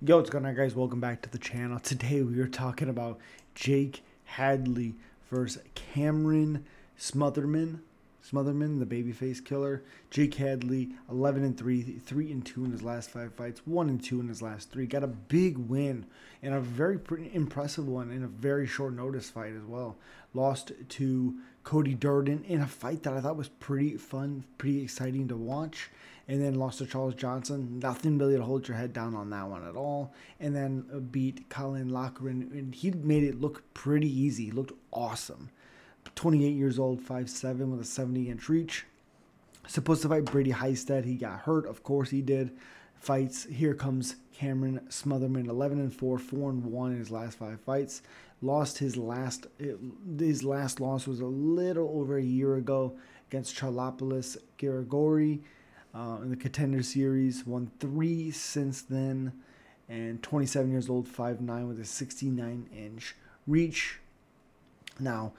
Yo, what's going on, guys? Welcome back to the channel. Today we are talking about Jake Hadley versus Cameron Smotherman. Smotherman, the babyface killer. Jake Hadley, 11 and 3, 3 and 2 in his last five fights, 1 and 2 in his last three. Got a big win and a very pretty impressive one in a very short notice fight as well. Lost to Cody Durden in a fight that I thought was pretty fun, pretty exciting to watch and then lost to Charles Johnson. Nothing really to hold your head down on that one at all. And then beat Colin Loughren, and he made it look pretty easy. He looked awesome. 28 years old, 5'7 with a 70 inch reach. Supposed to fight Brady Hiestand. He got hurt. Of course he did. Fights. Here comes Cameron Smotherman, 11 and 4, 4 and 1 in his last five fights. Lost his last his last loss was a little over a year ago against Charalambos Grigoriou uh, in the contender series. Won three since then, and 27 years old, 5'9 with a 69 inch reach. Now,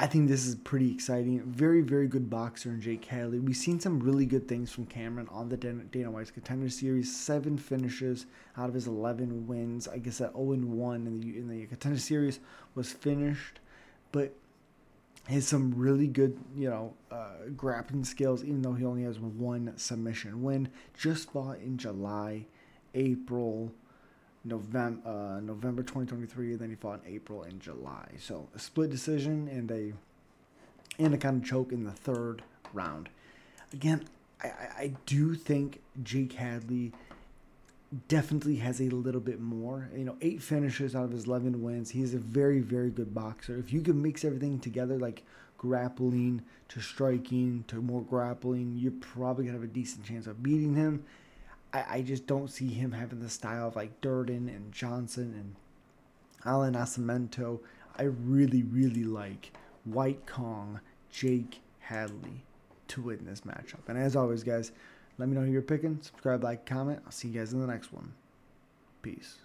I think this is pretty exciting. Very, very good boxer in Jake Hadley. We've seen some really good things from Cameron on the Dana White's Contender Series. Seven finishes out of his 11 wins. I guess that 0 1 in the in the Contender Series was finished, but has some really good, you know, uh, grappling skills, even though he only has one submission win. Just fought in July, April, November, uh, November 2023, and then he fought in April and July. So a split decision and a and a kind of choke in the third round. Again, I, I do think Jake Hadley definitely has a little bit more. You know, eight finishes out of his 11 wins. He's a very, very good boxer. If you can mix everything together, like grappling to striking to more grappling, you're probably going to have a decent chance of beating him. I, I just don't see him having the style of like Durden and Johnson and Allan Nascimento. I really, really like White Kong, Jake Hadley to win this matchup. And as always, guys, let me know who you're picking. Subscribe, like, comment. I'll see you guys in the next one. Peace.